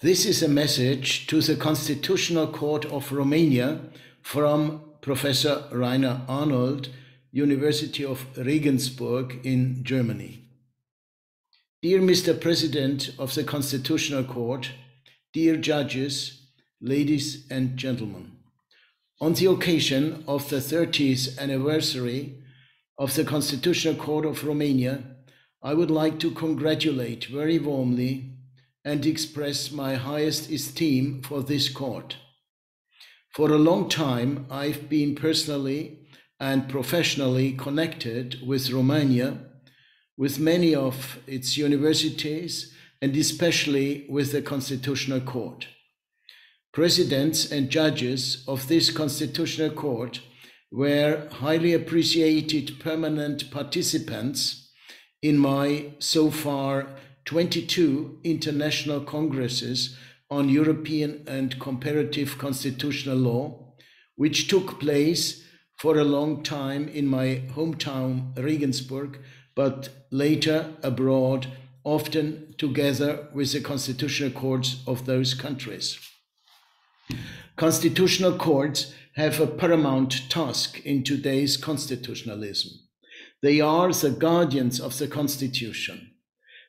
This is a message to the Constitutional Court of Romania from Professor Rainer Arnold, University of Regensburg in Germany. Dear Mr. President of the Constitutional Court, dear judges, ladies and gentlemen, on the occasion of the 30th anniversary of the Constitutional Court of Romania, I would like to congratulate very warmly and express my highest esteem for this court. For a long time, I've been personally and professionally connected with Romania, with many of its universities, and especially with the Constitutional Court. Presidents and judges of this Constitutional Court were highly appreciated permanent participants in my so far 22 international congresses on European and comparative constitutional law, which took place for a long time in my hometown Regensburg, but later abroad, often together with the constitutional courts of those countries. Constitutional courts have a paramount task in today's constitutionalism. They are the guardians of the Constitution.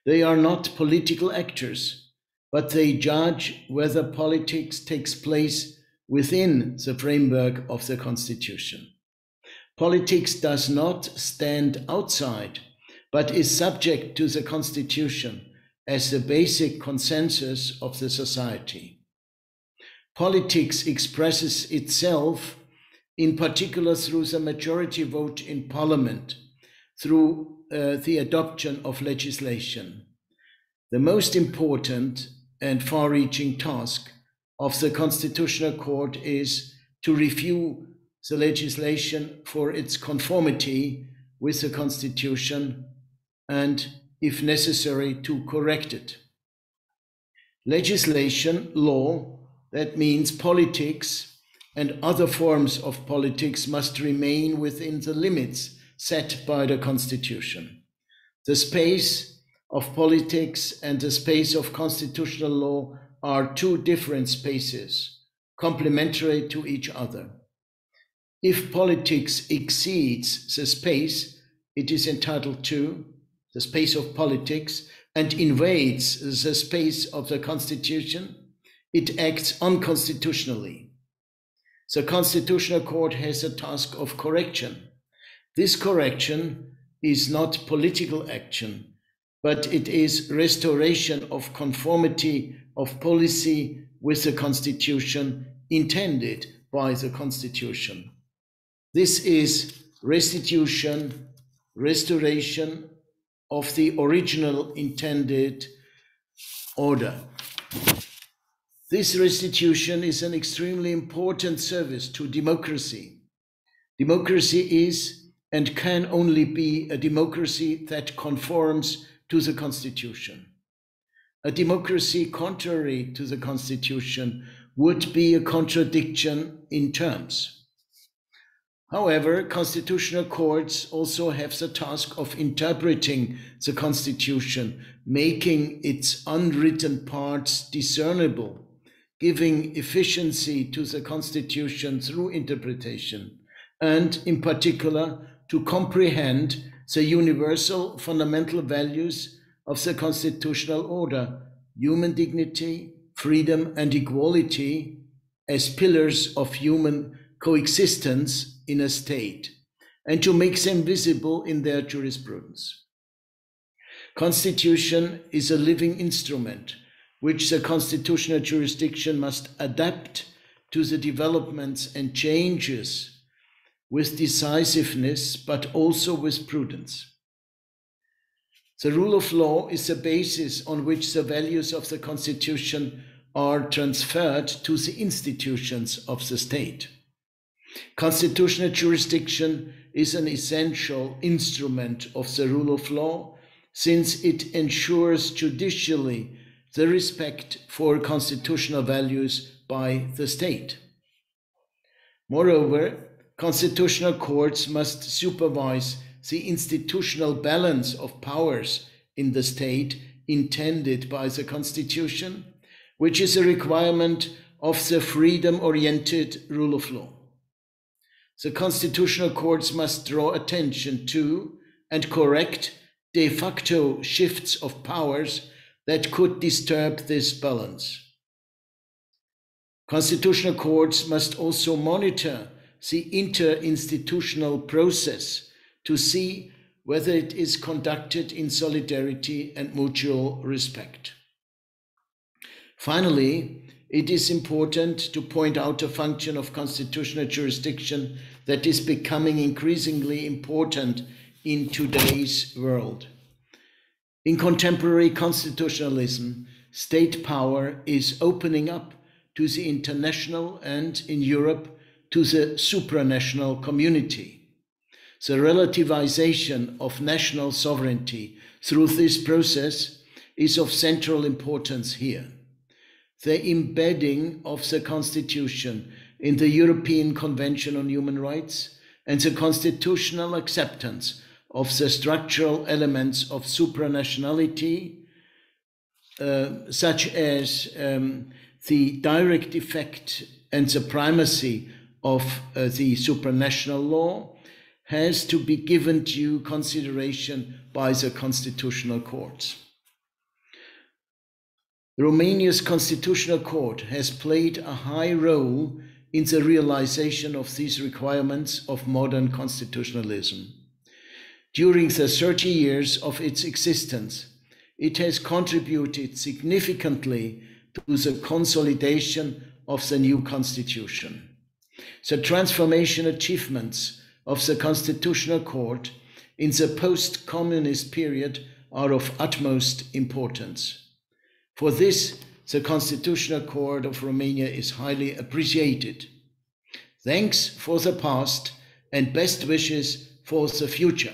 They are not political actors, but they judge whether politics takes place within the framework of the Constitution. Politics does not stand outside, but is subject to the Constitution as the basic consensus of the society. Politics expresses itself in particular through the majority vote in parliament, through uh, the adoption of legislation. The most important and far reaching task of the Constitutional Court is to review the legislation for its conformity with the Constitution and, if necessary, to correct it. Legislation, law, that means politics and other forms of politics must remain within the limits set by the Constitution. The space of politics and the space of constitutional law are two different spaces, complementary to each other. If politics exceeds the space it is entitled to, the space of politics, and invades the space of the Constitution, it acts unconstitutionally. The Constitutional Court has a task of correction this correction is not political action, but it is restoration of conformity of policy with the Constitution intended by the Constitution. This is restitution, restoration of the original intended order. This restitution is an extremely important service to democracy. Democracy is and can only be a democracy that conforms to the Constitution. A democracy contrary to the Constitution would be a contradiction in terms. However, constitutional courts also have the task of interpreting the Constitution, making its unwritten parts discernible, giving efficiency to the Constitution through interpretation, and in particular, to comprehend the universal fundamental values of the constitutional order, human dignity, freedom, and equality as pillars of human coexistence in a state, and to make them visible in their jurisprudence. Constitution is a living instrument which the constitutional jurisdiction must adapt to the developments and changes with decisiveness, but also with prudence. The rule of law is the basis on which the values of the Constitution are transferred to the institutions of the state. Constitutional jurisdiction is an essential instrument of the rule of law since it ensures judicially the respect for constitutional values by the state. Moreover, constitutional courts must supervise the institutional balance of powers in the state intended by the Constitution, which is a requirement of the freedom oriented rule of law. The constitutional courts must draw attention to and correct de facto shifts of powers that could disturb this balance. Constitutional courts must also monitor the interinstitutional process to see whether it is conducted in solidarity and mutual respect. Finally, it is important to point out a function of constitutional jurisdiction that is becoming increasingly important in today's world. In contemporary constitutionalism, state power is opening up to the international and, in Europe, to the supranational community. The relativization of national sovereignty through this process is of central importance here. The embedding of the Constitution in the European Convention on Human Rights and the constitutional acceptance of the structural elements of supranationality, uh, such as um, the direct effect and the primacy of uh, the supranational law, has to be given due consideration by the constitutional courts. Romania's constitutional court has played a high role in the realization of these requirements of modern constitutionalism. During the 30 years of its existence, it has contributed significantly to the consolidation of the new constitution. The transformation achievements of the Constitutional Court in the post communist period are of utmost importance. For this, the Constitutional Court of Romania is highly appreciated. Thanks for the past and best wishes for the future.